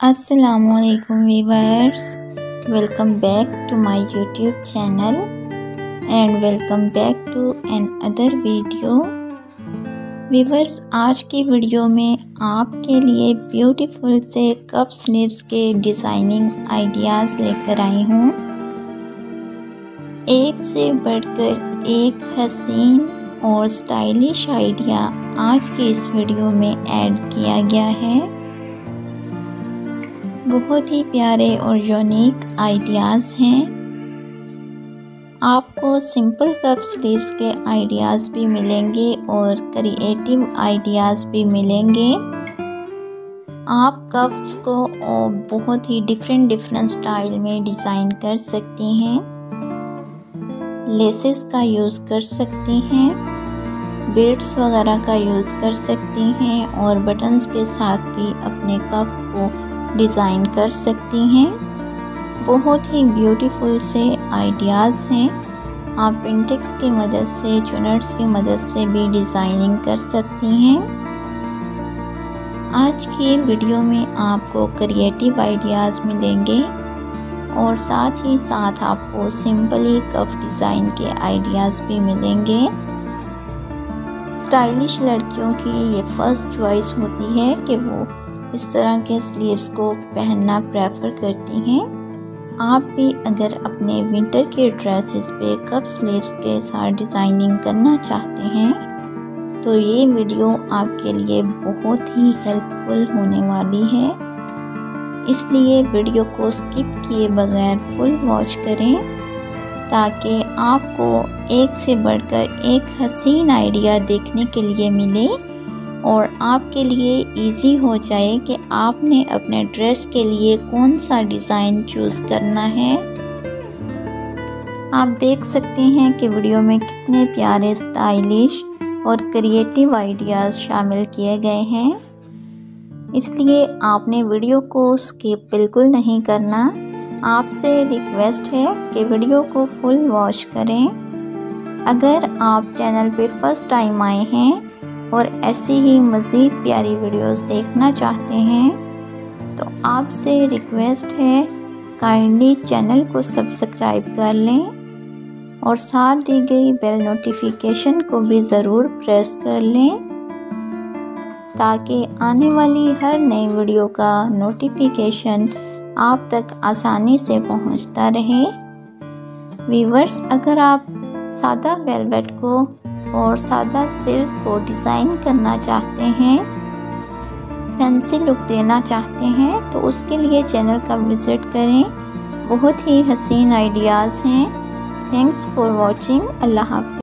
असलकुम viewers welcome back to my YouTube channel and welcome back to another video viewers आज की video में आपके लिए ब्यूटीफुल से कप स्लीव्स के डिज़ाइनिंग आइडियाज़ लेकर आई हूँ। एक से बढ़कर एक हसीन और स्टाइलिश आइडिया आज की इस वीडियो में ऐड किया गया है। बहुत ही प्यारे और यूनिक आइडियाज़ हैं। आपको सिंपल कप स्लीव्स के आइडियाज़ भी मिलेंगे और क्रिएटिव आइडियाज़ भी मिलेंगे। आप कप्स को बहुत ही डिफरेंट डिफरेंट स्टाइल में डिज़ाइन कर सकती हैं। लेसेस का यूज़ कर सकती हैं। बीड्स वगैरह का यूज़ कर सकती हैं और बटन्स के साथ भी अपने कप को डिज़ाइन कर सकती हैं। बहुत ही ब्यूटीफुल से आइडियाज़ हैं। आप पेंटिक्स की मदद से चुनट्स की मदद से भी डिज़ाइनिंग कर सकती हैं। आज की वीडियो में आपको क्रिएटिव आइडियाज़ मिलेंगे और साथ ही साथ आपको सिंपली कफ डिज़ाइन के आइडियाज़ भी मिलेंगे। स्टाइलिश लड़कियों की ये फ़र्स्ट चॉइस होती है कि वो इस तरह के स्लीव्स को पहनना प्रेफर करती हैं। आप भी अगर अपने विंटर के ड्रेसेस पे कप स्लीव्स के साथ डिज़ाइनिंग करना चाहते हैं तो ये वीडियो आपके लिए बहुत ही हेल्पफुल होने वाली है। इसलिए वीडियो को स्किप किए बगैर फुल वॉच करें, ताकि आपको एक से बढ़कर एक हसीन आइडिया देखने के लिए मिले। और आपके लिए इजी हो जाए कि आपने अपने ड्रेस के लिए कौन सा डिज़ाइन चूज़ करना है। आप देख सकते हैं कि वीडियो में कितने प्यारे स्टाइलिश और क्रिएटिव आइडियाज़ शामिल किए गए हैं। इसलिए आपने वीडियो को स्किप बिल्कुल नहीं करना। आपसे रिक्वेस्ट है कि वीडियो को फुल वॉश करें। अगर आप चैनल पे फ़र्स्ट टाइम आए हैं और ऐसी ही मज़ीद प्यारी वीडियोस देखना चाहते हैं तो आपसे रिक्वेस्ट है, काइंडली चैनल को सब्सक्राइब कर लें और साथ दी गई बेल नोटिफिकेशन को भी ज़रूर प्रेस कर लें, ताकि आने वाली हर नई वीडियो का नोटिफिकेशन आप तक आसानी से पहुँचता रहे। वीवर्स अगर आप सादा वेलवेट को और सादा सिर को डिज़ाइन करना चाहते हैं फैंसी लुक देना चाहते हैं तो उसके लिए चैनल का विज़िट करें। बहुत ही हसीन आइडियाज़ हैं। Thanks for watching Allah हाफि